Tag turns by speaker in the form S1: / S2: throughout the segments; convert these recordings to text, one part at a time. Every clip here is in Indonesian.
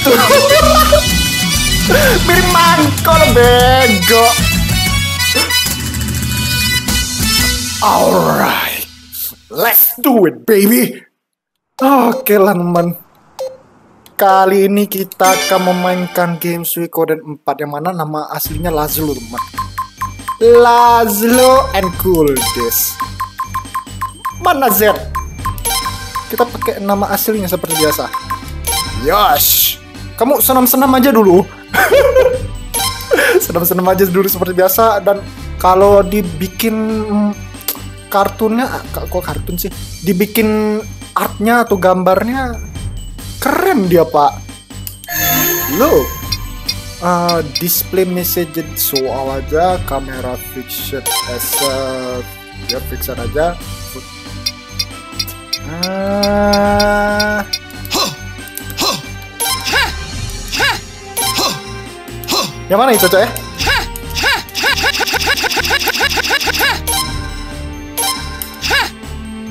S1: itu. Mirip mangkol bego. Alright, let's do it, baby. Oke lah teman. Kali ini kita akan memainkan game Suikoden 4 yang mana nama aslinya Lazlo teman. Lazlo and this. Mana Z? Kita pakai nama aslinya seperti biasa. Yosh, kamu senam-senam aja dulu. senam-senam aja dulu seperti biasa dan kalau dibikin mm, kartunnya kok kartun sih? Dibikin artnya atau gambarnya keren dia pak. Lo uh, display message soal aja kamera fixed as a ya fixed aja. Uh, yang mana itu cok ya?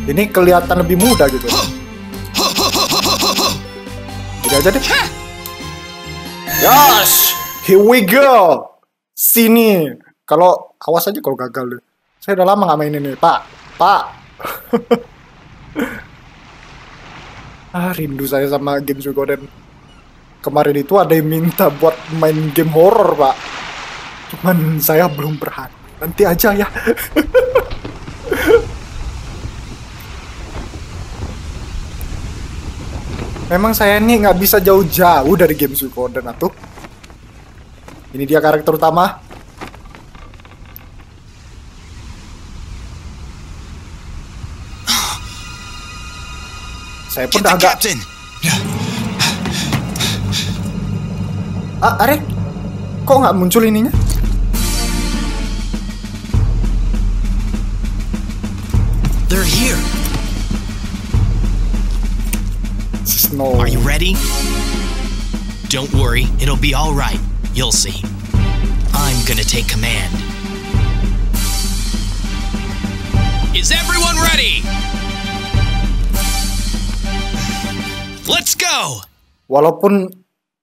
S1: Ini kelihatan lebih muda gitu. Tidak aja deh. Yosh Here we go. Sini. Kalau awas aja kalau gagal deh. Saya udah lama gak main ini. Pak Pak. Ah rindu saya sama game Suikoden Kemarin itu ada yang minta buat main game horror pak. Cuman saya belum berani. Nanti aja ya. Memang saya ini nggak bisa jauh-jauh dari game Suikoden atuh. Ini dia karakter utama. Saya pun agak... Ah, Are? Kok nggak muncul ininya?
S2: They're here.
S1: Snow.
S2: Are you ready? Don't worry, it'll be all right. You'll see. I'm gonna take command. Is everyone ready? Let's go!
S1: Walaupun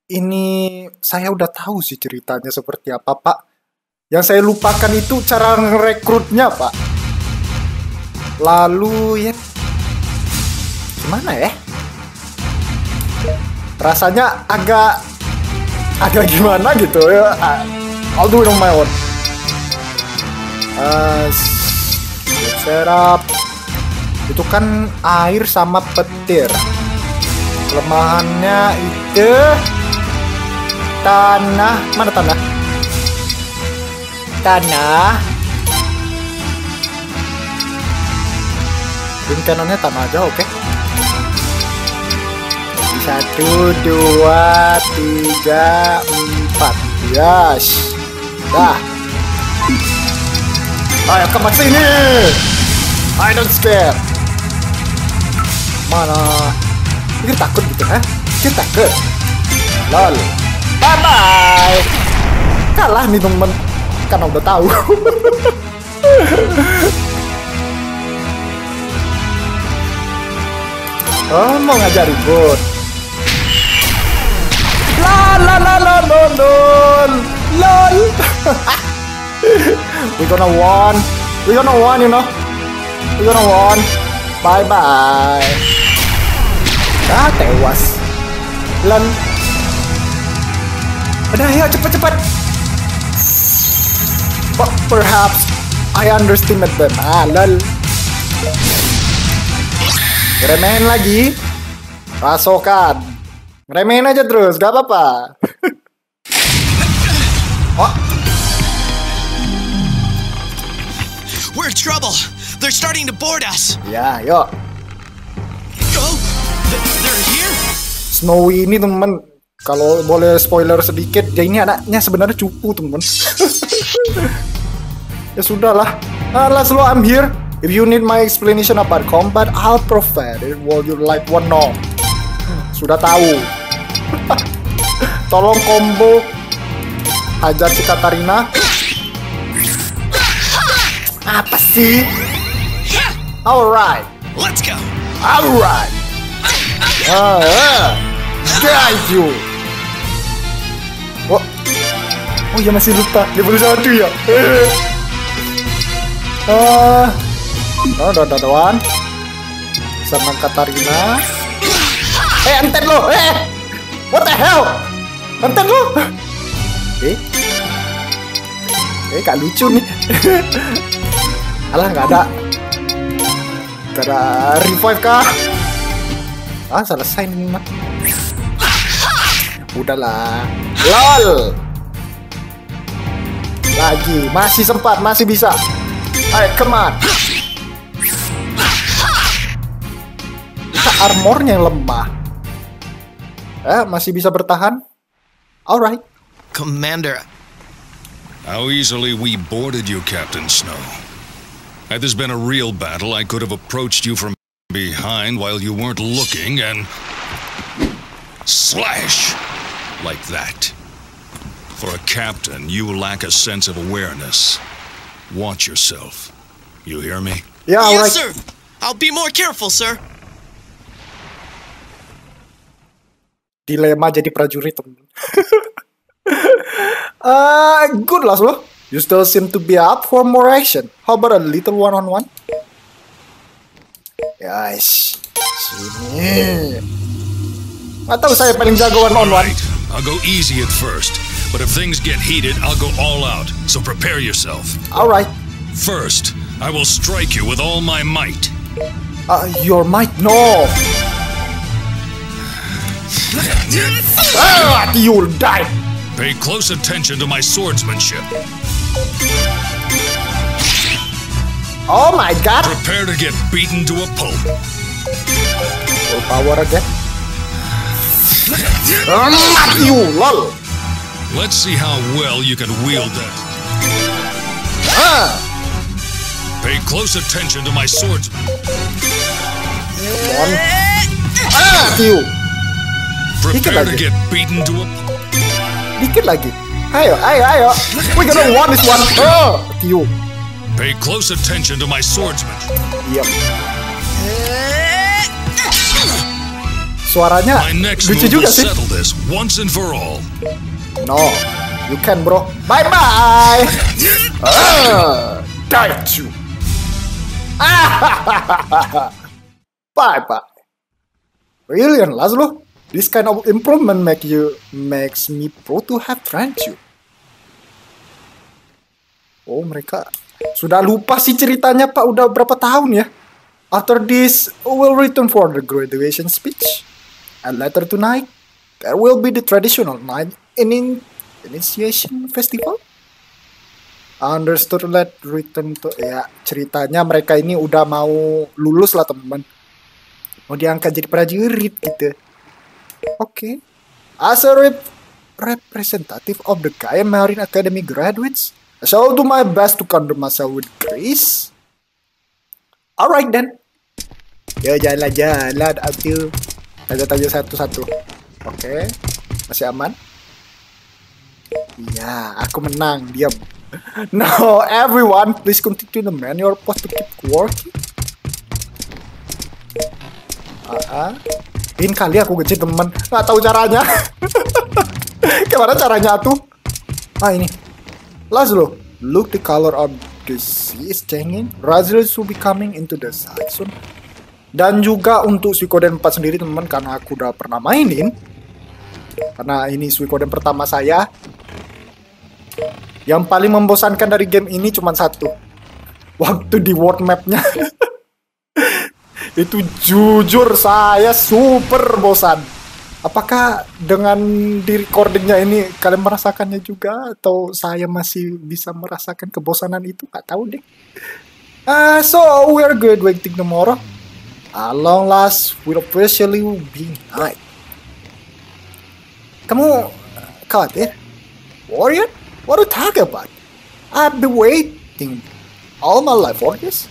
S1: ini saya udah tahu sih ceritanya seperti apa, Pak. Yang saya lupakan itu cara ngerekrutnya, Pak. Lalu ya gimana ya? Rasanya agak agak gimana gitu ya. I'll do it on my own. Uh, setup itu kan air sama petir kelemahannya itu tanah. Mana tanah? Tanah. Cannonnya tanah aja oke. Satu dua tiga empat. Yes. Dah. Ayo kemat sini. I don't spare. Mana? Pikir takut gitu, ha? Pikir takut? Lol. Bye-bye. Kalah nih temen. Karena udah tahu. oh, mau ngajak ribut. La la la la. We gonna won. We gonna won, you know. We gonna won. Bye-bye. Ah, tewas. Len. Udah, ayo cepet-cepet. But perhaps I underestimate them. Ah, lol. Ngeremehin lagi. Pasokan. Ngeremehin aja terus, gak apa-apa. oh,
S2: We're in trouble! They're starting to board us!
S1: ya, yuk.
S2: Oh! th- They're here?
S1: Snowy ini temen kalau boleh spoiler sedikit dia ini anaknya sebenarnya cupu temen ya sudahlah. Uh, let's lo I'm here. If you need my explanation about combat I'll provide it. While you like one know sudah tahu. Tolong combo. Hajar si Katarina. Apa sih? Alright
S2: Let's go!
S1: Alright. Ah, ah. Got you. Oh ya masih lupa level satu ya. Ah, oh, ada ada one. Sama Katarina. Eh, enten lo, eh, what the hell? Enten lo. Eh, eh, gak lucu nih. Alah, nggak ada. Gak ada revive kah? Ah, selesai nih mah. Udahlah. LOL. Lagi, masih sempat, masih bisa. Ayo, come on. Armornya yang lemah. Eh, masih bisa bertahan. Alright.
S2: Commander,
S3: How easily we boarded you, Captain Snow. Had this been a real battle, I could have approached you from behind while you weren't looking and. slash! Like that. For a captain, you lack a sense of awareness. Watch yourself. You hear me?
S1: Ya, alright.
S2: yes, sir. I'll be more careful, sir.
S1: dilema jadi prajurit temen. uh, good lah lo. You still seem to be up for more action. How about a little one on one? Guys, sini. Nggak tahu saya paling jago one on one.
S3: Right. I'll go easy at first, but if things get heated, I'll go all out. So prepare yourself.
S1: Alright.
S3: First, I will strike you with all my might.
S1: Uh, your might no. Ah, you'll die.
S3: Pay close attention to my swordsmanship.
S1: Oh my god.
S3: Prepare to get beaten to a pulp.
S1: Full power again. Not you, lol.
S3: Let's see how well you can wield that.
S1: Ah,
S3: Pay close attention to my swordsman.
S1: one. Ah, you.
S3: Prepare to get beaten to a pulp.
S1: Dikit lagi. Ayo, ayo, ayo. We gonna won this one. Oh, you.
S3: Pay close attention to my swordsman.
S1: Diam. Suaranya
S3: My next
S1: lucu
S3: move
S1: juga
S3: will
S1: sih.
S3: settle this once and for all.
S1: No, you can bro. Bye bye. Ah, die you. bye bye. Brilliant, Laszlo. This kind of improvement make you makes me pro to have trained you. Oh mereka sudah lupa sih ceritanya Pak udah berapa tahun ya. After this, we'll return for the graduation speech. And later tonight, there will be the traditional night in initiation festival. Understood let return to ya ceritanya mereka ini udah mau lulus lah teman. Mau diangkat jadi prajurit gitu. Oke. As a rep- representative of the Gaia Marine Academy graduates, I shall do my best to conduct myself with grace. Alright then. Ya jalan-jalan Abdul. Tanya-tanya satu-satu. Oke. Masih aman? Iya, aku menang. Diam. Now, everyone, please continue to man your post to keep working. Ah, ah. Pin kali aku gecit temen. Nggak tahu caranya. Gimana caranya tuh? Ah ini. Laszlo, look the color of the sea is changing. Razil will be coming into the side soon. Dan juga untuk Suikoden 4 sendiri teman karena aku udah pernah mainin. Karena ini Suikoden pertama saya. Yang paling membosankan dari game ini cuma satu. Waktu di world mapnya. Itu jujur saya super bosan. Apakah dengan di recordingnya ini kalian merasakannya juga atau saya masih bisa merasakan kebosanan itu? Gak tahu deh. Ah, so we are graduating tomorrow. At long last will officially be night. Kamu khawatir? Warrior? What are you talking about? I've been waiting all my life for this.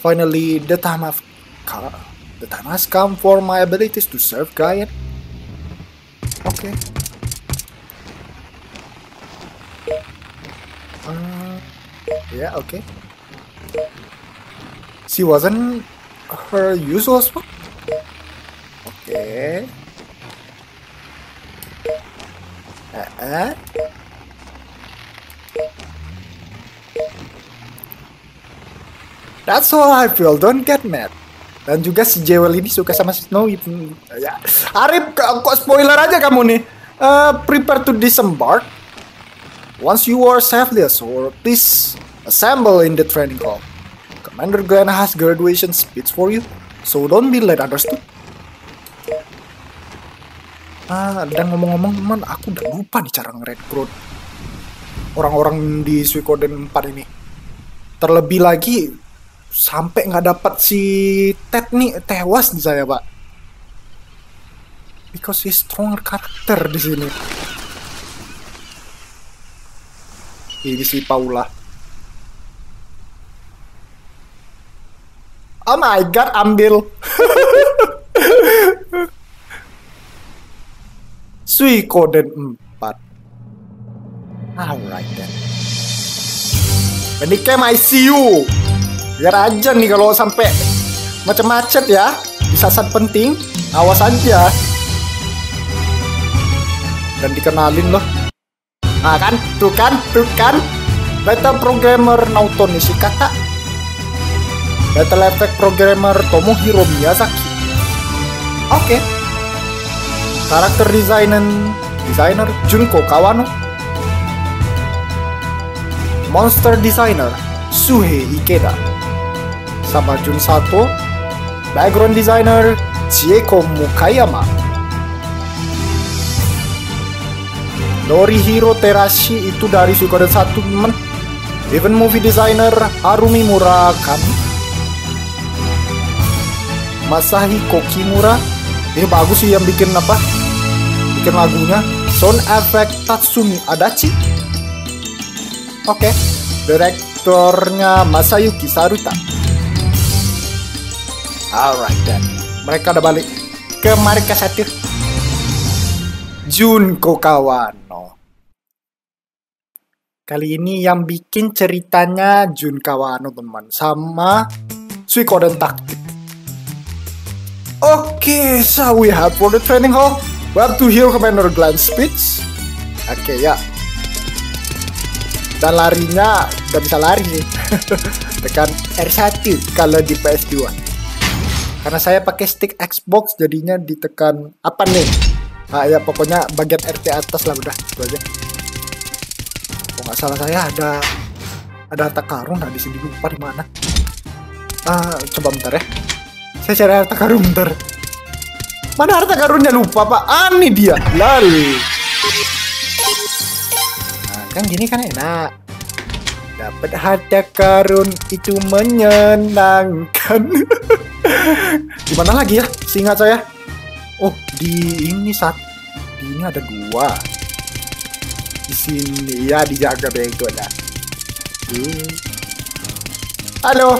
S1: Finally, the time have come. The time has come for my abilities to serve Gaia. Okay. Uh, yeah, okay. She wasn't her usual spot. Okay. That's all I feel. Don't get mad. Dan juga si Jewel ini suka sama si Snowy. Hmm, Ya. Arif, kok spoiler aja kamu nih. Eh, prepare to disembark. Once you are safely ashore, please assemble in the training hall. Commander Glenn has graduation speech for you, so don't be late, understood? Ah, dan ngomong-ngomong, man, aku udah lupa nih cara ngerekrut orang-orang di Suikoden 4 ini. Terlebih lagi, sampai nggak dapat si Ted nih tewas di saya, Pak. Because he's stronger karakter di sini. Ini si Paula. Oh my god, ambil. Suikoden 4. Alright then. Medicam ICU. Biar aja nih kalau sampai macet-macet ya. Di saat penting, awas aja. Dan dikenalin loh. Nah kan, tuh kan, tuh kan. Beta programmer Naoto Nishikata. Battle Effect programmer Tomohiro Miyazaki. Oke. Karakter designer designer Junko Kawano. Monster designer Suhei Ikeda. Sama Jun Sato. Background designer Chieko Mukayama. Norihiro Terashi itu dari Suikoden 1 temen. Even movie designer Harumi Murakami. Masahiko Kimura ini bagus sih yang bikin apa bikin lagunya sound effect Tatsumi Adachi. Oke direktornya Masayuki Saruta. Alright then. Mereka udah balik. Ke Marika Satir Junko Kawano. Kali ini yang bikin ceritanya Jun Kawano teman sama Suikoden Tactic Oke, so we have for the training hall. We have to hear Commander Glenn's speech. Oke ya. Dan larinya udah bisa lari nih. Tekan R1 kalau di PS2. Karena saya pakai stick Xbox jadinya ditekan apa nih? Ah ya pokoknya bagian RT atas lah udah itu aja. Kalau nggak salah saya ada ada harta karun nah di sini lupa di mana. Ah coba bentar ya. Saya cari harta karun bentar. Mana harta karunnya lupa pak? Ini dia. Lalu. Nah, kan gini kan enak. Dapat harta karun itu menyenangkan. di mana lagi ya? Seingat saya. Oh di ini saat di ini ada dua. Di sini ya dijaga bego lah. Halo.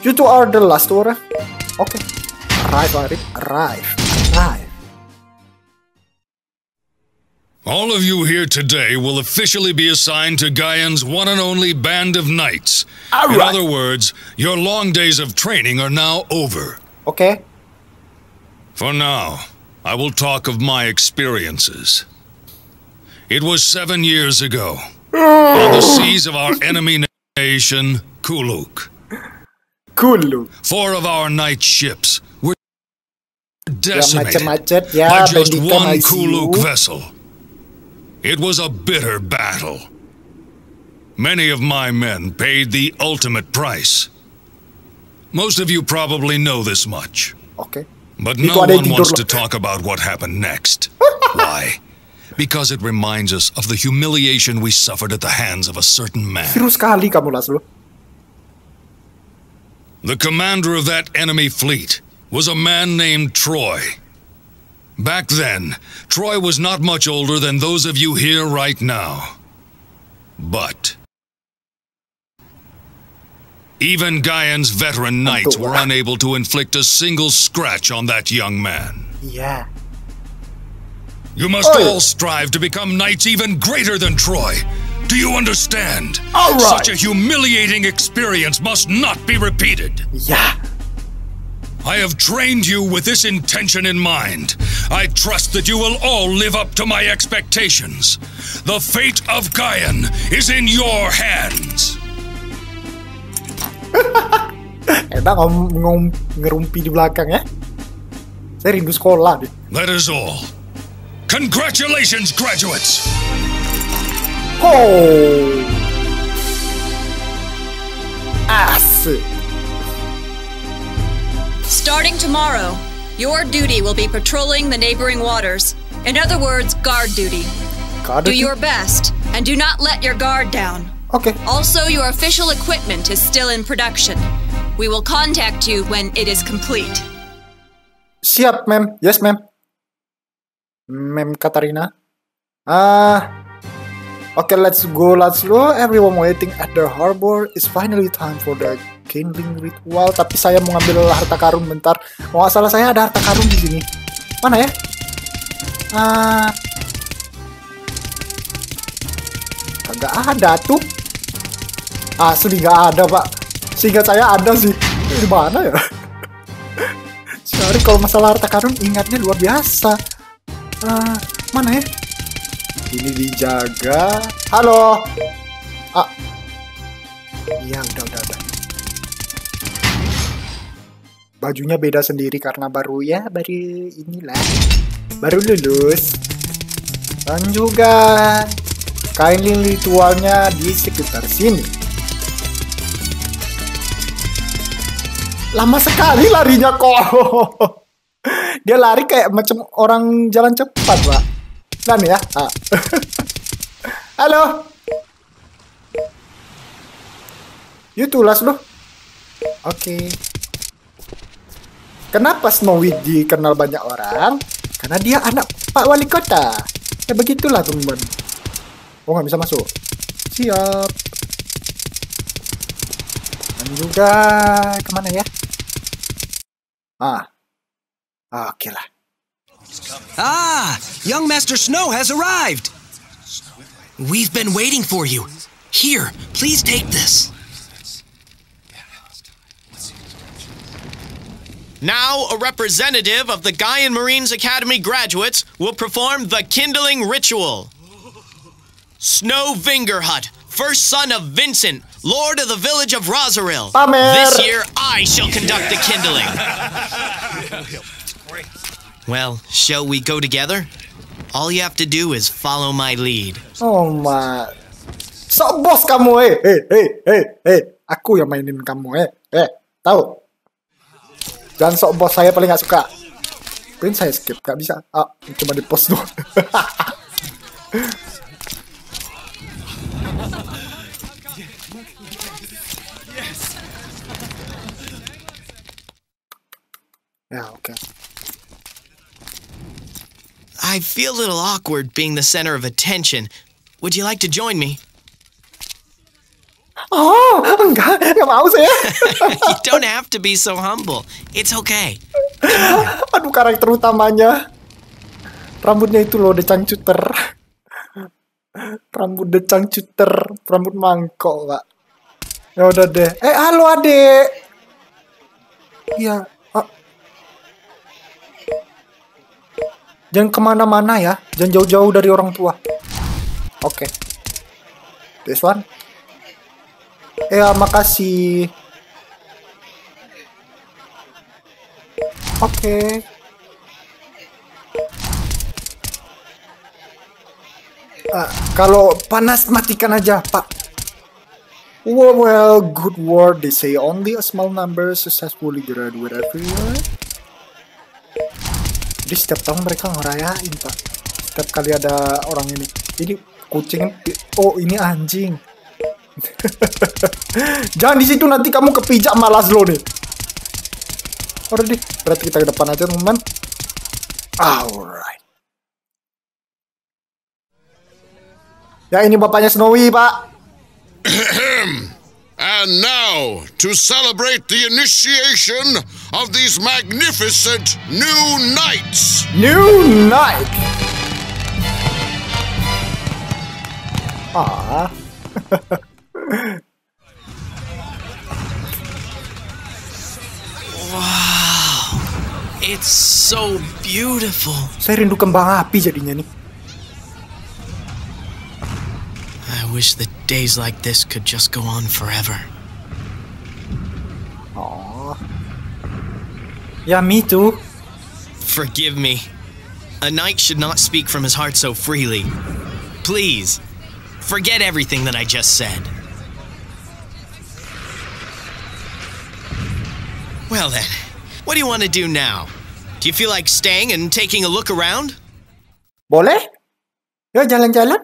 S1: You two are the last orang. Oke. Arrive, Arif. Arrive. Arrive.
S3: All of you here today will officially be assigned to Gaian's one and only band of knights.
S1: All
S3: In
S1: right.
S3: other words, your long days of training are now over.
S1: Okay.
S3: For now, I will talk of my experiences. It was seven years ago, on the oh. seas of our enemy nation, Kuluk.
S1: Kulu.
S3: Four of our knight ships were decimated by just one. Kuluk vessel. It was a bitter battle. Many of my men paid the ultimate price. Most of you probably know this much.
S1: Oke.
S3: But no one wants to talk about what happened next. Why? Because it reminds us of the humiliation we suffered at the hands of a certain man.
S1: Seru sekali kamu Laslo.
S3: The commander of that enemy fleet was a man named Troy. Back then, Troy was not much older than those of you here right now. But even Gaian's veteran knights were unable to inflict a single scratch on that young man.
S1: Yeah.
S3: You must
S1: Oi.
S3: all strive to become knights even greater than Troy. Do you understand?
S1: All right.
S3: Such a humiliating experience must not be repeated.
S1: Iya.
S3: I have trained you with this intention in mind. I trust that you will all live up to my expectations. The fate of Gaian is in your hands.
S1: Enak ngom, ngom ngerumpi di belakang ya. Saya rindu sekolah deh.
S3: That is all. Congratulations, graduates!
S1: Oh. Asik.
S4: Starting tomorrow, your duty will be patrolling the neighboring waters. In other words, guard duty.
S1: Kado
S4: Do your best, and do not let your guard down.
S1: Okay.
S4: Also, your official equipment is still in production. We will contact you when it is complete.
S1: Siap, mem. Yes, mem. Mem Katarina. Ah. Okay, let's go, let's go. Everyone waiting at the harbor. It's finally time for the kindling ritual. Tapi saya mau ngambil harta karun bentar. Kalau nggak salah saya ada harta karun di sini. Mana ya? Ah. Kagak ada tuh. Asli nggak ada, Pak. Sehingga saya ada sih. Di mana ya? Sorry kalau masalah harta karun ingatnya luar biasa. Ah, mana ya? Ini dijaga. Halo. Ah. Iya, udah, udah, udah. Bajunya beda sendiri karena baru ya, baru inilah. Baru lulus. Dan juga kain ritualnya di sekitar sini. Lama sekali larinya kok. Dia lari kayak macam orang jalan cepat, Pak. Dan ya. Ah. Halo. You tulas loh. Oke. Kenapa Snowy dikenal banyak orang? Karena dia anak Pak Wali Kota. Ya begitulah teman. Oh nggak bisa masuk. Siap. Dan juga ke mana ya? Ah. Ah, Oke lah.
S5: Ah, young Master Snow has arrived.
S2: We've been waiting for you. Here, please take this. Now, a representative of the Guyan Marines Academy graduates will perform the kindling ritual. Snow Vingerhut, first son of Vincent, Lord of the village of Rosaril. This year, I shall conduct the kindling. Well, shall we go together? All you have to do is follow my lead.
S1: Oh my. Sok bos kamu, eh, eh, eh, eh, eh. Aku yang mainin kamu, eh, eh. Tahu? Jangan sok bos saya paling suka. Pin saya skip, bisa. Ah, cuma di post doang. ya, oke.
S2: I feel a little awkward being the center of attention. Would you like to join me?
S1: Oh, enggak, enggak mau saya.
S2: you don't have to be so humble. It's okay.
S1: Aduh karakter utamanya. Rambutnya itu loh decang cuter. Rambut decang cuter Rambut mangkok pak. Ya udah deh. Eh halo adek Iya ah. Jangan ke mana-mana ya. Jangan jauh-jauh dari orang tua. Oke. This one Ya makasih Oke. Ah, kalau panas matikan aja, Pak. Well, well, good word. They say only a small number successfully graduate every year. Jadi setiap tahun mereka ngerayain, Pak. Setiap kali ada orang ini. Ini kucing. Oh, ini anjing. Jangan di situ nanti kamu kepijak malas lo nih. Udah deh, berarti kita ke depan aja teman-teman. Alright. Ya ini bapaknya Snowy pak.
S6: And now, to celebrate the initiation of these magnificent new knights,
S1: New Night. Ah.
S2: Wow, it's so beautiful.
S1: Saya rindu kembang api jadinya nih.
S2: I wish that days like this could just go on forever.
S1: Oh. Ya, me too.
S2: Forgive me. A knight should not speak from his heart so freely. Please, forget everything that I just said. Well then, what do you want to do now? Do you feel like staying and taking a look around?
S1: Boleh? Yuk jalan-jalan.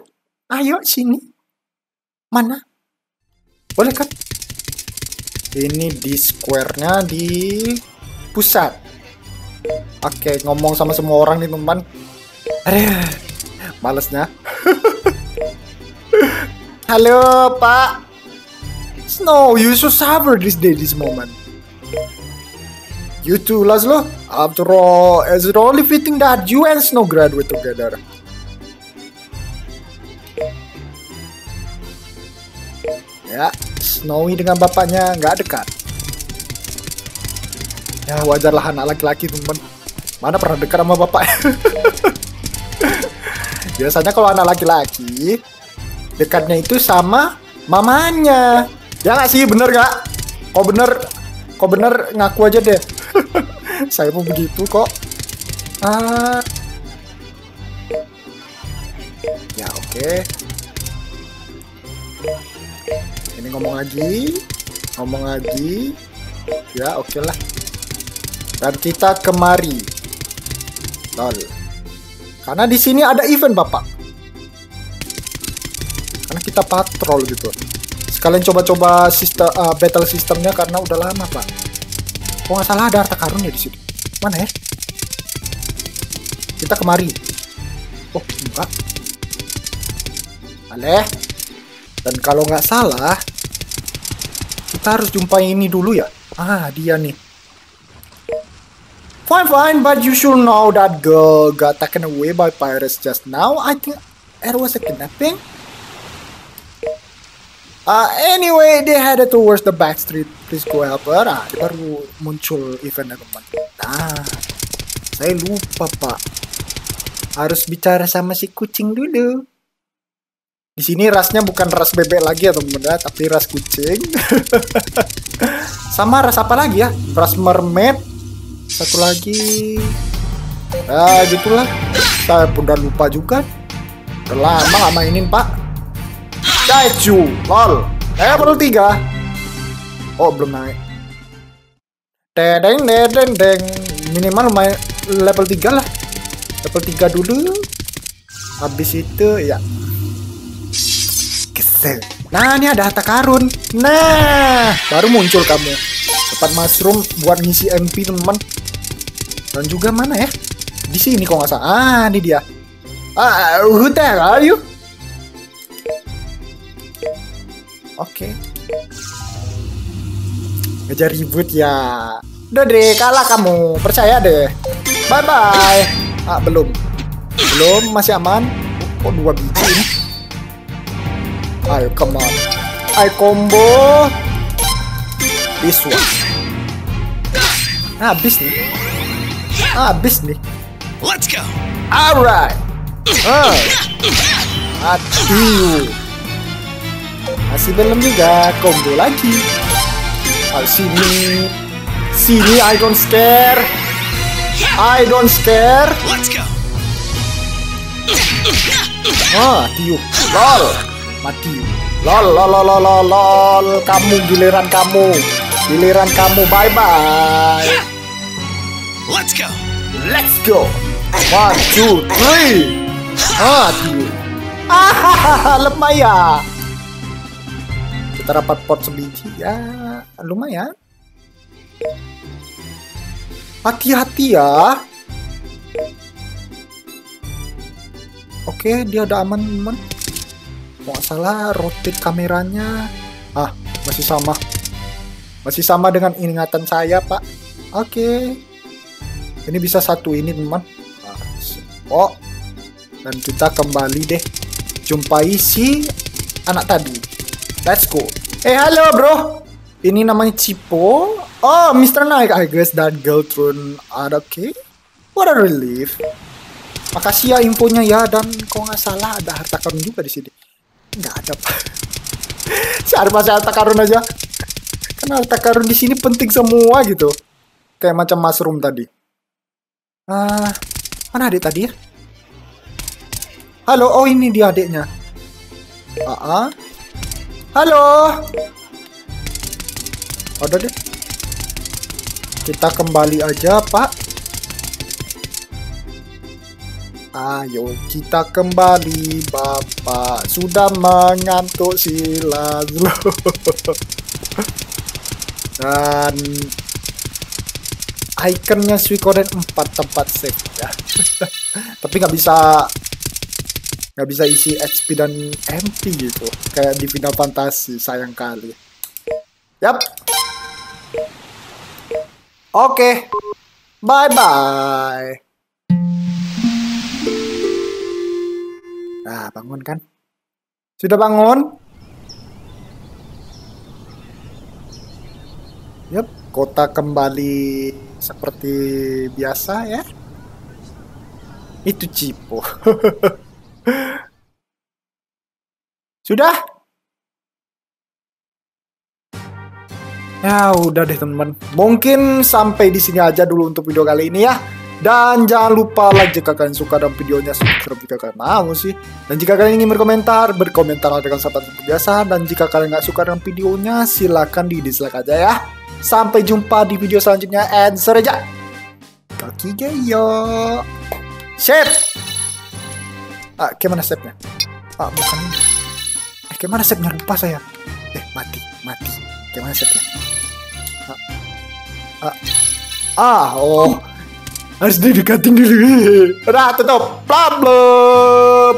S1: Ayo sini. Mana? Boleh kan? Ini di square-nya di pusat. Oke, ngomong sama semua orang nih teman. Aduh, malesnya. Halo, Pak. Snow, you should savor this day, this moment. You too, Laszlo. After all, is it only fitting that you and Snow graduate together? Ya, Snowy dengan bapaknya nggak dekat. Ya, wajarlah anak laki-laki, teman. Mana pernah dekat sama bapak? Biasanya kalau anak laki-laki, dekatnya itu sama mamanya. Ya nggak sih, bener nggak? Kok bener, kok bener ngaku aja deh. Saya pun begitu kok. Ah. Ya oke. Ini ngomong lagi, ngomong lagi. Ya oke lah. Dan kita kemari. Lol. Karena di sini ada event bapak. Karena kita patrol gitu. Sekalian coba-coba sistem uh, battle sistemnya karena udah lama pak. Kok nggak salah ada harta karun ya di situ. Mana ya? Kita kemari. Oh enggak. Aleh. Dan kalau nggak salah, kita harus jumpai ini dulu ya. Ah dia nih. Fine, fine, but you should know that girl got taken away by pirates just now. I think it was a kidnapping. Uh, anyway, they headed towards the back street. Please go help her. Ah, baru muncul eventnya teman. Nah, saya lupa pak. Harus bicara sama si kucing dulu. Di sini rasnya bukan ras bebek lagi ya teman ya, tapi ras kucing. sama ras apa lagi ya? Ras mermaid. Satu lagi. Ah, gitulah. Saya pun udah lupa juga. Udah lama gak mainin pak. Daichu, lol. Level 3. Oh, belum naik. Dedeng, dedeng, deng. Minimal main level 3 lah. Level 3 dulu. Habis itu, ya. Kesel. Nah, ini ada harta karun. Nah, baru muncul kamu. Dapat mushroom buat ngisi MP, teman. Dan juga mana ya? Di sini kok nggak salah. Ah, ini dia. Ah, who the hell are you? Oke. Ngejar ribut ya. Udah deh, kalah kamu. Percaya deh. Bye bye. Ah, belum. Belum, masih aman. Oh, dua biji ini. Ayo, come on. Ayo combo. This one. Habis nih. Habis nih.
S2: Let's go!
S1: Alright. Ah. Aduh. Masih belum juga combo lagi. Oh, sini. Sini I don't scare. I don't scare.
S2: Let's go!
S1: Ah, tiu. Lol. Mati. Lol, lol, lol, lol, lol. Kamu giliran kamu. Giliran kamu. Bye bye.
S2: Let's go!
S1: Let's go. One, two, three. Ah, tiu. Ah, lemah ya. Kita dapat pot sebiji ya, lumayan. Hati-hati ya. Oke, dia udah aman, teman. Mau salah, rotate kameranya. Ah, masih sama. Masih sama dengan ingatan saya, Pak. Oke. Ini bisa satu ini, teman. Ah, Oh. Dan kita kembali deh. Jumpai si anak tadi. Let's go. Eh, halo, bro. Ini namanya Cipo. Oh, Mr. Knight, I guess that Geltrun ada oke. Okay. What a relief. Makasih ya infonya ya dan kalau nggak salah ada harta karun juga di sini. Nggak ada. Cari masih harta karun aja. Karena harta karun di sini penting semua gitu. Kayak macam mushroom tadi. Ah, mana adik tadi ya? Halo, oh ini dia adiknya. Ah, uh -uh. Halo. Udah deh. Kita kembali aja, Pak. Ayo kita kembali, Bapak. Sudah mengantuk sila. Dan ikonnya Suikoden 4 tempat save ya. Tapi nggak bisa nggak bisa isi HP dan MP gitu kayak di Final Fantasy sayang kali. Yap. Oke. Okay. Bye bye. Nah, bangun kan? Sudah bangun? Yap, kota kembali seperti biasa ya. Itu Cipo. Sudah? Ya udah deh teman-teman. Mungkin sampai di sini aja dulu untuk video kali ini ya. Dan jangan lupa like jika kalian suka dan videonya subscribe jika kalian mau sih. Dan jika kalian ingin berkomentar, berkomentar dengan sahabat biasa. Dan jika kalian nggak suka dengan videonya, silahkan di dislike aja ya. Sampai jumpa di video selanjutnya. And sore aja. Kaki yo. Sip. Ah, gimana save-nya? Ah, bukan ini. Eh, gimana save-nya? Lupa saya. Eh, mati, mati. Gimana save-nya? Ah, ah, ah, oh. Harus didekatin dulu. Udah, tutup. Plum,